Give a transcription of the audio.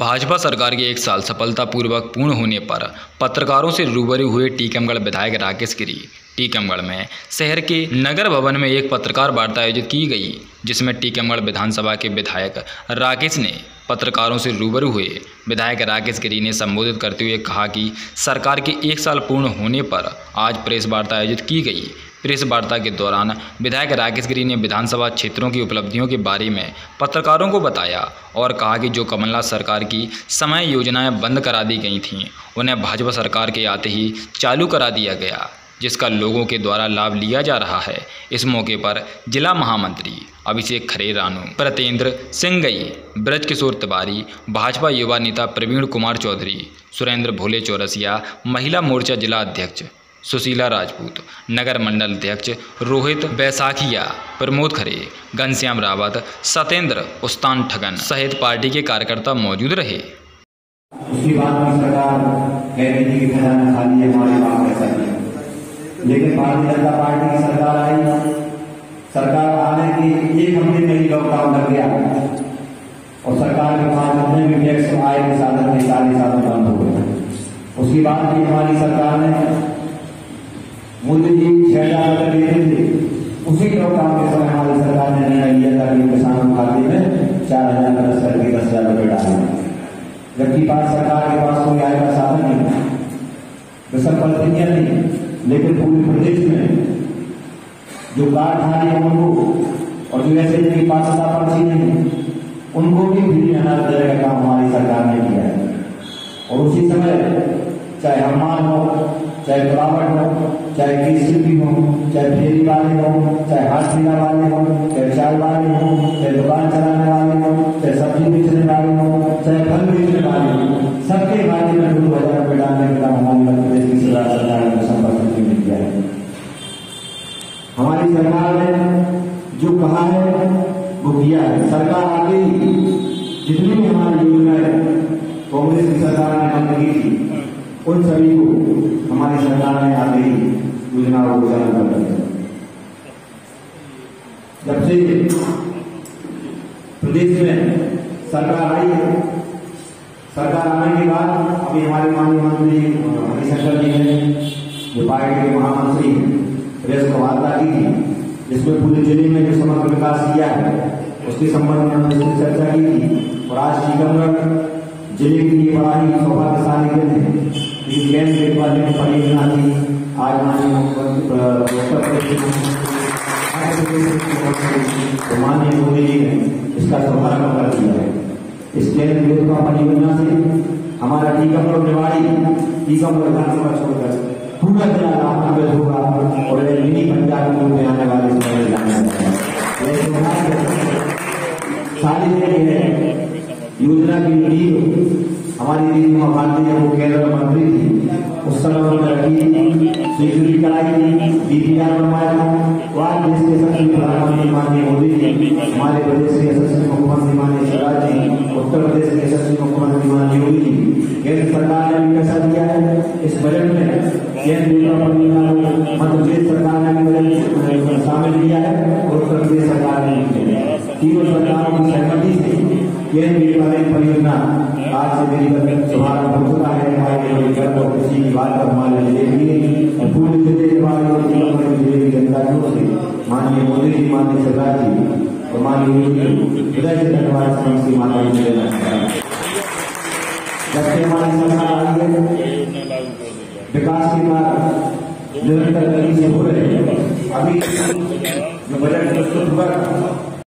भाजपा सरकार के एक साल सफलतापूर्वक पूर्ण होने पर पत्रकारों से रूबरू हुए टीकमगढ़ विधायक राकेश गिरी। टीकमगढ़ में शहर के नगर भवन में एक पत्रकार वार्ता आयोजित की गई, जिसमें टीकमगढ़ विधानसभा के विधायक राकेश ने पत्रकारों से रूबरू हुए। विधायक राकेश गिरी ने संबोधित करते हुए कहा कि सरकार के एक साल पूर्ण होने पर आज प्रेस वार्ता आयोजित की गई। प्रेस वार्ता के दौरान विधायक राकेश गिरी ने विधानसभा क्षेत्रों की उपलब्धियों के बारे में पत्रकारों को बताया और कहा कि जो कमलनाथ सरकार की समय योजनाएँ बंद करा दी गई थीं, उन्हें भाजपा सरकार के आते ही चालू करा दिया गया। जिसका लोगों के द्वारा लाभ लिया जा रहा है। इस मौके पर जिला महामंत्री अभिषेक खरे रानू, प्रतेंद्र सिंह गई ब्रज किशोर तिवारी, भाजपा युवा नेता प्रवीण कुमार चौधरी, सुरेंद्र भोले चौरसिया, महिला मोर्चा जिला अध्यक्ष सुशीला राजपूत, नगर मंडल अध्यक्ष रोहित बैसाखिया, प्रमोद खरे, घनश्याम रावत सत्येंद्र उस्तान ठगन सहित पार्टी के कार्यकर्ता मौजूद रहे। सरकार खाली हमारे लेकिन भारतीय जनता पार्टी की सरकार आई। सरकार आने के एक हफ़्ते में ही लॉकडाउन लग गया। और सरकार के पास जितने भी टैक्स आय के साधन थे सारे साधन बंद हो गए। उसके बाद भी हमारी सरकार ने मोदी जी छह हज़ार रुपये देते थे, उसी लॉकडाउन के समय हमारी सरकार ने निर्णय लिया था कि किसानों खाते में चार हज़ार दस करके दस हज़ार रुपये डाले। जबकि पास सरकार के पास कोई आय का साधन नहीं विषम परिस्थितियाँ नहीं लेकिन पूरे प्रदेश में जो कारखाने हैं उनको, और जो ऐसे जिनकी पर्ची नहीं उनको भी फ्री अनाज देने का काम हमारी सरकार ने किया है। और उसी समय, चाहे हनुमान हो, चाहे फ्लावर हो, चाहे किसी भी हो, चाहे फेरी वाले हो, चाहे हाथ ठेला वाले हो, चाहे चाय वाले हो, चाहे दुकान चलाने वाले हो, चाहे सब्ज़ी बेचने वाले हो, चाहे फल बेचने वाले हो, सबके खाते में दो हज़ार रुपये डालने का हमारी सरकार ने जो कहा है, वो किया है। सरकार आगे ही जितनी भी हमारी योजनाएँ कांग्रेस की सरकार ने बंद की थी, उन सभी को हमारी सरकार ने आगे ही योजना को चालू कर जब से प्रदेश में सरकार आई है, सरकार आने के बाद अभी हमारे माननीय मंत्री हरिशंकर जी ने जो पार्टी के महामंत्री प्रेस को वार्ता की थी, जिसमें पूरे ज़िले में जो समग्र विकास किया है, उसके संबंध में हमने चर्चा की थी। और आज टीकमगढ़ ज़िले के लिए बड़ा ही सौभाग्यशाली दिन है। कि देखभाल परियोजना थी आज माननीय उत्तर प्रदेश माननीय मोदी जी ने इसका शुभारंभ कर दिया है। इस देखभाल परियोजना से हमारा टीकमगढ़ निवाड़ी, टीकमगढ़ विधानसभा छोड़कर पूरा जिला होगा योजना की नींव हमारी नींव भारतीय वो केंद्र मंत्री थी, उस समय उन्होंने स्वीकृति कराई थी डीपीआर बनवाया था आज देश के सबसे प्रधानमंत्री माननीय मोदी जी, हमारे प्रदेश के यशस्वी मुख्यमंत्री माननीय शिवराज जी, उत्तर प्रदेश के यशस्वी मुख्यमंत्री माननीय योगी जी, केंद्र सरकार ने भी पैसा दिया है, इस बजट में केंद्र मध्य प्रदेश सरकार ने भी शामिल किया है, और उत्तर प्रदेश सरकार ने भी तीनों केंद्र परियोजना। आज से मेरी शुभारंभ हो चुका है, हमारे गर्व और खुशी की बात हमारे लिए पूरे के की जनता की ओर से माननीय मोदी जी, माननीय शिवराज जी और माननीय हृदय से धन्यवाद समझ माता जी देना जब हमारी सरकार है, विकास के कार्य निरंतर गति से हो रहे हैं। अभी बजट प्रस्तुत हुआ